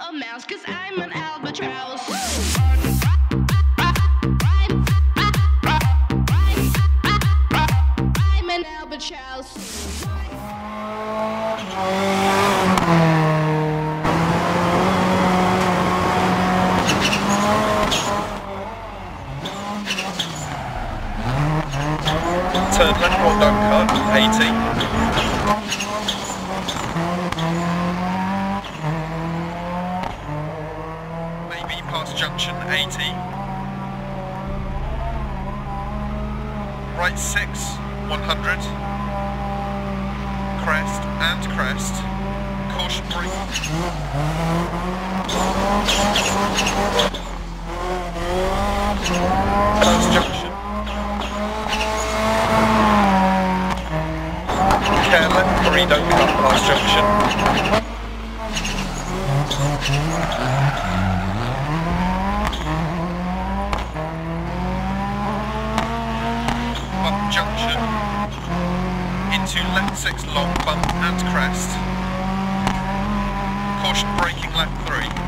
a mouse, cause I'm an albatross. I'm an albatross. Turn left or don't cut, 80. Past junction 80. Right 6, 100. Crest and crest. Caution brake. Past junction. Care left 3, don't cut past junction. Up junction. Into left 6 long bump and crest. Caution braking left 3.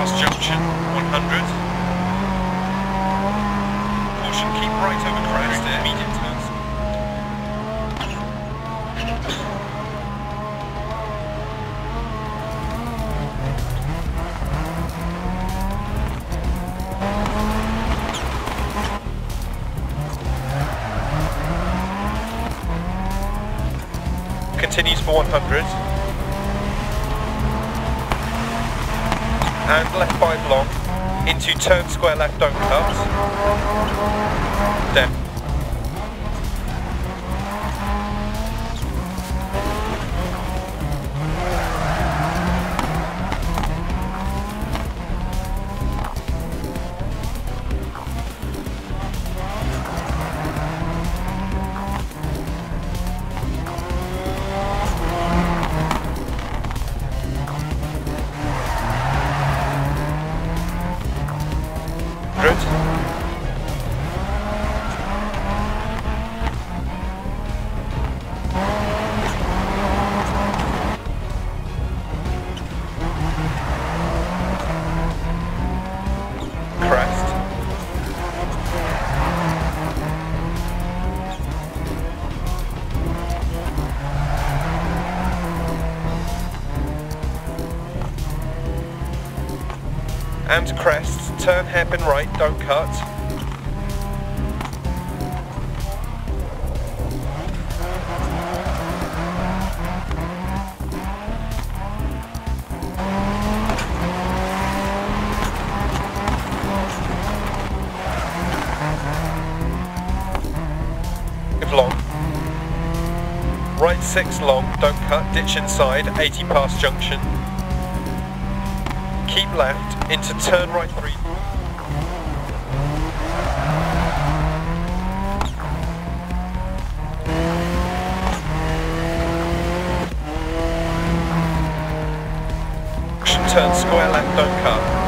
past junction 100. Caution, keep right over crest, medium turns. Continues for 100. And left 5 long into turn square left don't cut then And crest, turn hairpin right, don't cut. Long. Right six long, don't cut, ditch inside, 80 past junction. Keep left into turn right three. Turn square left, don't cut.